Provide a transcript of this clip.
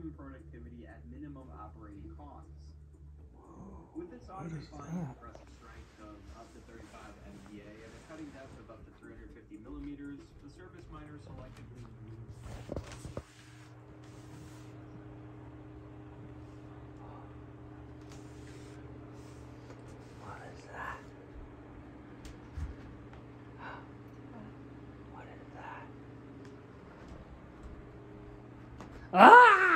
maximum productivity at minimum operating costs. With its what is auto-defining that? compressive strength of up to 35 MPa and a cutting depth of up to 350 millimeters, the surface miner selectively moves Ah!